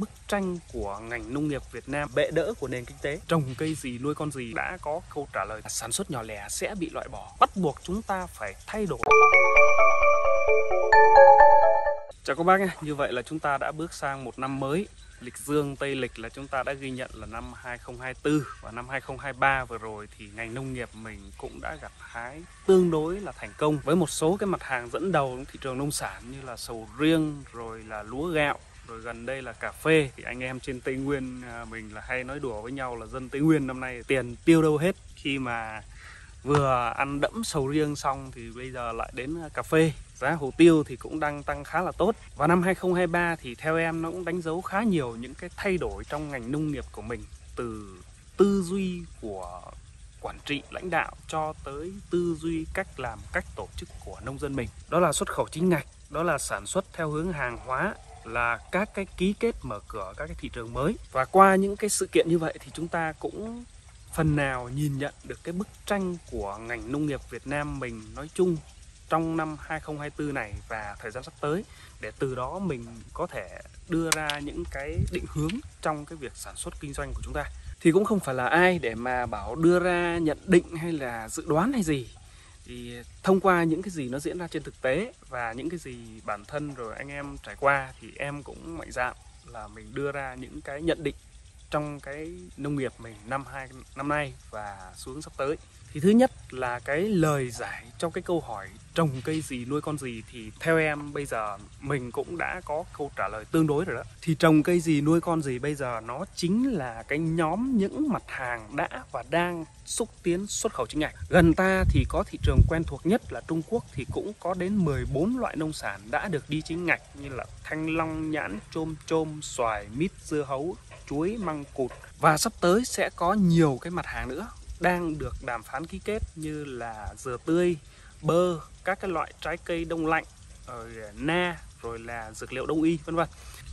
bức tranh của ngành nông nghiệp Việt Nam bệ đỡ của nền kinh tế. Trồng cây gì nuôi con gì đã có câu trả lời. Sản xuất nhỏ lẻ sẽ bị loại bỏ bắt buộc chúng ta phải thay đổi. Chào các bác nhé, như vậy là chúng ta đã bước sang một năm mới. Lịch dương Tây lịch là chúng ta đã ghi nhận là năm 2024 và năm 2023 vừa rồi thì ngành nông nghiệp mình cũng đã gặt hái tương đối là thành công. Với một số cái mặt hàng dẫn đầu thị trường nông sản như là sầu riêng rồi là lúa gạo rồi gần đây là cà phê, thì anh em trên Tây Nguyên à, mình là hay nói đùa với nhau là dân Tây Nguyên năm nay tiền tiêu đâu hết. Khi mà vừa ăn đẫm sầu riêng xong thì bây giờ lại đến à, cà phê. Giá hồ tiêu thì cũng đang tăng khá là tốt. Và năm 2023 thì theo em nó cũng đánh dấu khá nhiều những cái thay đổi trong ngành nông nghiệp của mình, từ tư duy của quản trị lãnh đạo cho tới tư duy cách làm, cách tổ chức của nông dân mình. Đó là xuất khẩu chính ngạch, đó là sản xuất theo hướng hàng hóa là các cái ký kết mở cửa các cái thị trường mới. Và qua những cái sự kiện như vậy thì chúng ta cũng phần nào nhìn nhận được cái bức tranh của ngành nông nghiệp Việt Nam mình nói chung trong năm 2024 này và thời gian sắp tới, để từ đó mình có thể đưa ra những cái định hướng trong cái việc sản xuất kinh doanh của chúng ta. Thì cũng không phải là ai để mà bảo đưa ra nhận định hay là dự đoán hay gì thì thông qua những cái gì nó diễn ra trên thực tế và những cái gì bản thân rồi anh em trải qua thì em cũng mạnh dạn là mình đưa ra những cái nhận định trong cái nông nghiệp mình năm hai, năm nay và xuống sắp tới thì thứ nhất là cái lời giải cho cái câu hỏi trồng cây gì, nuôi con gì thì theo em bây giờ mình cũng đã có câu trả lời tương đối rồi đó. Thì trồng cây gì, nuôi con gì bây giờ nó chính là cái nhóm những mặt hàng đã và đang xúc tiến xuất khẩu chính ngạch. Gần ta thì có thị trường quen thuộc nhất là Trung Quốc thì cũng có đến 14 loại nông sản đã được đi chính ngạch như là thanh long, nhãn, chôm chôm, xoài, mít, dưa hấu, chuối, măng cụt. Và sắp tới sẽ có nhiều cái mặt hàng nữa đang được đàm phán ký kết như là dừa tươi, bơ, các cái loại trái cây đông lạnh, rồi na, rồi là dược liệu đông y vân vân.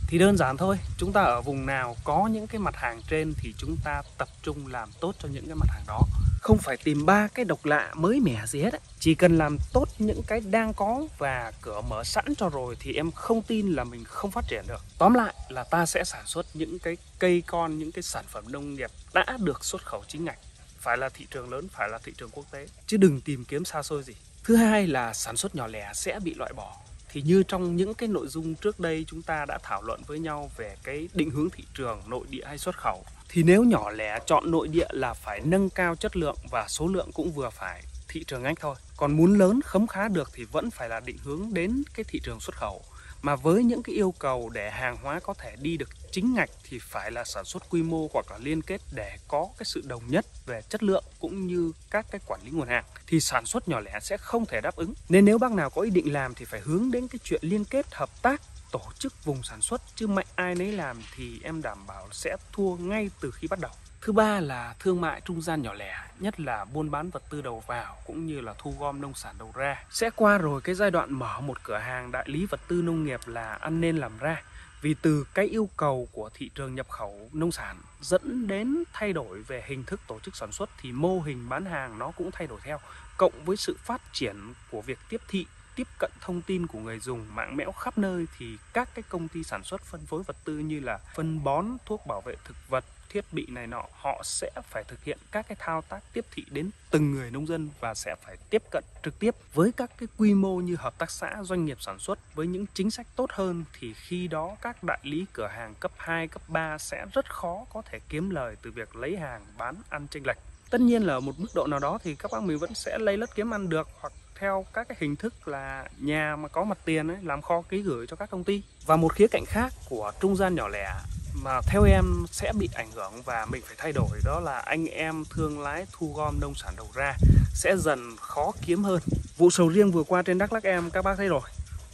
Thì đơn giản thôi, chúng ta ở vùng nào có những cái mặt hàng trên thì chúng ta tập trung làm tốt cho những cái mặt hàng đó. Không phải tìm ba cái độc lạ mới mẻ gì hết ấy. Chỉ cần làm tốt những cái đang có và cửa mở sẵn cho rồi thì em không tin là mình không phát triển được. Tóm lại là ta sẽ sản xuất những cái cây con, những cái sản phẩm nông nghiệp đã được xuất khẩu chính ngạch phải là thị trường lớn, phải là thị trường quốc tế. Chứ đừng tìm kiếm xa xôi gì. Thứ hai là sản xuất nhỏ lẻ sẽ bị loại bỏ. Thì như trong những cái nội dung trước đây chúng ta đã thảo luận với nhau về cái định hướng thị trường, nội địa hay xuất khẩu, thì nếu nhỏ lẻ chọn nội địa là phải nâng cao chất lượng và số lượng cũng vừa phải thị trường ngách thôi. Còn muốn lớn khấm khá được thì vẫn phải là định hướng đến cái thị trường xuất khẩu mà với những cái yêu cầu để hàng hóa có thể đi được chính ngạch thì phải là sản xuất quy mô hoặc là liên kết để có cái sự đồng nhất về chất lượng cũng như các cái quản lý nguồn hàng, thì sản xuất nhỏ lẻ sẽ không thể đáp ứng. Nên nếu bác nào có ý định làm thì phải hướng đến cái chuyện liên kết, hợp tác tổ chức vùng sản xuất chứ mạnh ai nấy làm thì em đảm bảo sẽ thua ngay từ khi bắt đầu Thứ ba là thương mại trung gian nhỏ lẻ, nhất là buôn bán vật tư đầu vào cũng như là thu gom nông sản đầu ra. Sẽ qua rồi cái giai đoạn mở một cửa hàng đại lý vật tư nông nghiệp là ăn nên làm ra. Vì từ cái yêu cầu của thị trường nhập khẩu nông sản dẫn đến thay đổi về hình thức tổ chức sản xuất thì mô hình bán hàng nó cũng thay đổi theo. Cộng với sự phát triển của việc tiếp thị tiếp cận thông tin của người dùng mạng mẽo khắp nơi thì các cái công ty sản xuất phân phối vật tư như là phân bón, thuốc bảo vệ thực vật, thiết bị này nọ họ sẽ phải thực hiện các cái thao tác tiếp thị đến từng người nông dân và sẽ phải tiếp cận trực tiếp với các cái quy mô như hợp tác xã doanh nghiệp sản xuất với những chính sách tốt hơn thì khi đó các đại lý cửa hàng cấp 2, cấp 3 sẽ rất khó có thể kiếm lời từ việc lấy hàng bán ăn chênh lệch. Tất nhiên là ở một mức độ nào đó thì các bác mình vẫn sẽ lấy lất kiếm ăn được hoặc theo các cái hình thức là nhà mà có mặt tiền ấy, làm kho ký gửi cho các công ty. Và một khía cạnh khác của trung gian nhỏ lẻ mà theo em sẽ bị ảnh hưởng và mình phải thay đổi đó là anh em thương lái thu gom nông sản đầu ra sẽ dần khó kiếm hơn. Vụ sầu riêng vừa qua trên Đắk lắc em các bác thấy rồi.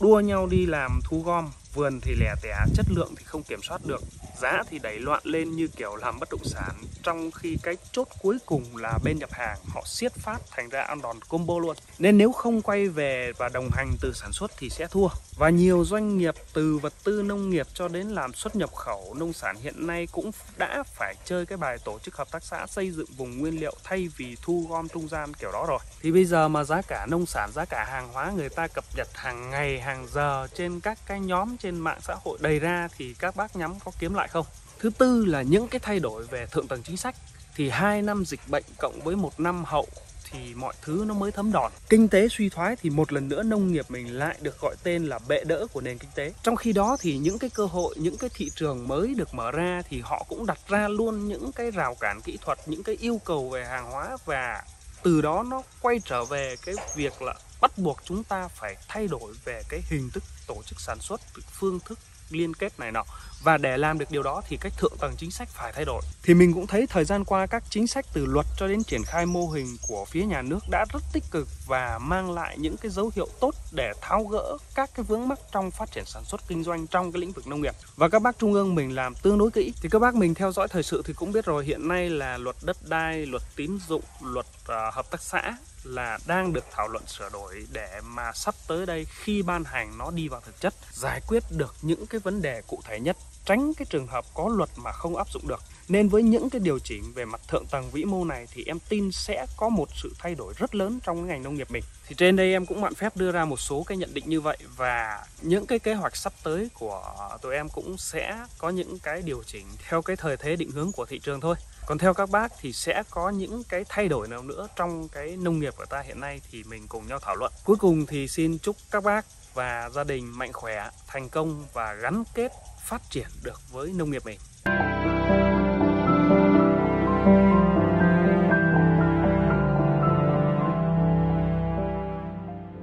Đua nhau đi làm thu gom vườn thì lẻ tẻ chất lượng thì không kiểm soát được giá thì đẩy loạn lên như kiểu làm bất động sản, trong khi cái chốt cuối cùng là bên nhập hàng, họ siết phát thành ra ăn đòn combo luôn. Nên nếu không quay về và đồng hành từ sản xuất thì sẽ thua. Và nhiều doanh nghiệp, từ vật tư nông nghiệp cho đến làm xuất nhập khẩu nông sản hiện nay cũng đã phải chơi cái bài tổ chức hợp tác xã xây dựng vùng nguyên liệu thay vì thu gom trung gian kiểu đó rồi. Thì bây giờ mà giá cả nông sản, giá cả hàng hóa người ta cập nhật hàng ngày, hàng giờ trên các cái nhóm trên mạng xã hội đầy ra thì các bác nhắm có kiếm lại không thứ tư là những cái thay đổi về thượng tầng chính sách thì hai năm dịch bệnh cộng với một năm hậu thì mọi thứ nó mới thấm đòn. Kinh tế suy thoái thì một lần nữa nông nghiệp mình lại được gọi tên là bệ đỡ của nền kinh tế. Trong khi đó thì những cái cơ hội, những cái thị trường mới được mở ra thì họ cũng đặt ra luôn những cái rào cản kỹ thuật, những cái yêu cầu về hàng hóa và từ đó nó quay trở về cái việc là bắt buộc chúng ta phải thay đổi về cái hình thức tổ chức sản xuất, phương thức liên kết này nọ. Và để làm được điều đó thì cách thượng tầng chính sách phải thay đổi. Thì mình cũng thấy thời gian qua các chính sách từ luật cho đến triển khai mô hình của phía nhà nước đã rất tích cực và mang lại những cái dấu hiệu tốt để tháo gỡ các cái vướng mắc trong phát triển sản xuất kinh doanh trong cái lĩnh vực nông nghiệp. Và các bác trung ương mình làm tương đối kỹ. Thì các bác mình theo dõi thời sự thì cũng biết rồi hiện nay là luật đất đai luật tín dụng luật uh, hợp tác xã là đang được thảo luận sửa đổi để mà sắp tới đây khi ban hành nó đi vào thực chất giải quyết được những cái cái vấn đề cụ thể nhất, tránh cái trường hợp có luật mà không áp dụng được nên với những cái điều chỉnh về mặt thượng tầng vĩ mô này thì em tin sẽ có một sự thay đổi rất lớn trong cái ngành nông nghiệp mình. Thì trên đây em cũng mạn phép đưa ra một số cái nhận định như vậy và những cái kế hoạch sắp tới của tụi em cũng sẽ có những cái điều chỉnh theo cái thời thế định hướng của thị trường thôi. Còn theo các bác thì sẽ có những cái thay đổi nào nữa trong cái nông nghiệp của ta hiện nay thì mình cùng nhau thảo luận. Cuối cùng thì xin chúc các bác và gia đình mạnh khỏe, thành công và gắn kết, phát triển được với nông nghiệp mình.